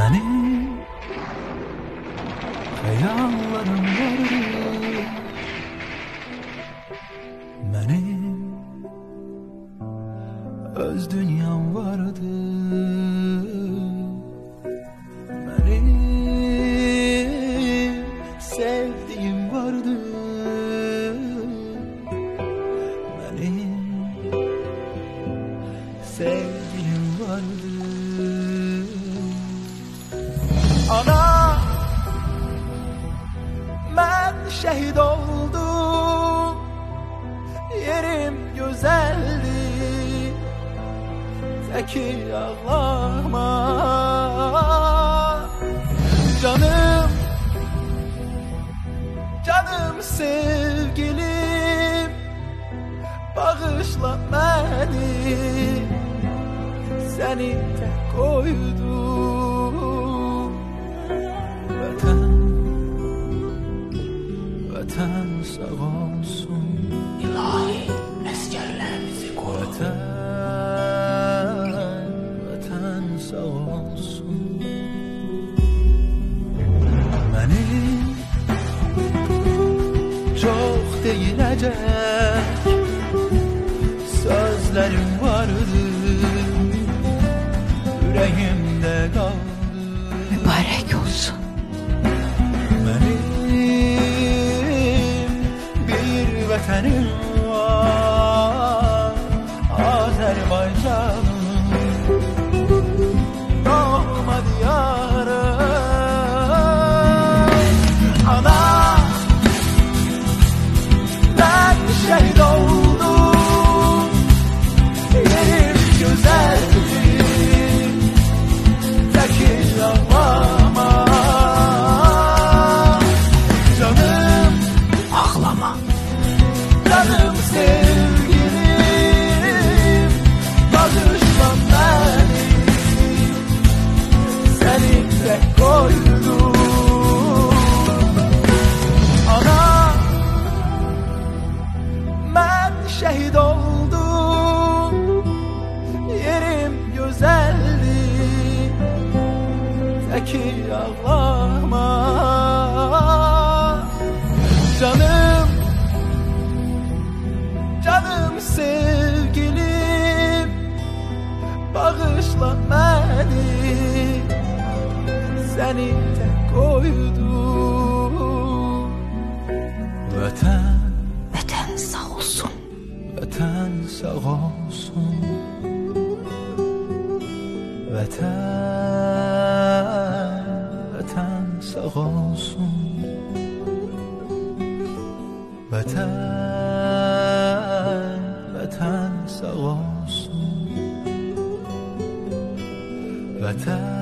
Benim hayallerim vardı Benim öz dünyam vardı şehit oldum. Yerim güzeldi. Zeki ağlama Canım Canım sevgilim. Bağışla beni. Seni tek koydum Çok değilecek Sözlerim vardı Yüreğimde Zeki ağlama. Canım Canım sevgilim Bağışla beni. Seni tek koydum. Vatan. Vatan sağ olsun. Vatan sağ olsun. Vatan sağ olsun Vatan Vatan sağ olsun Vatan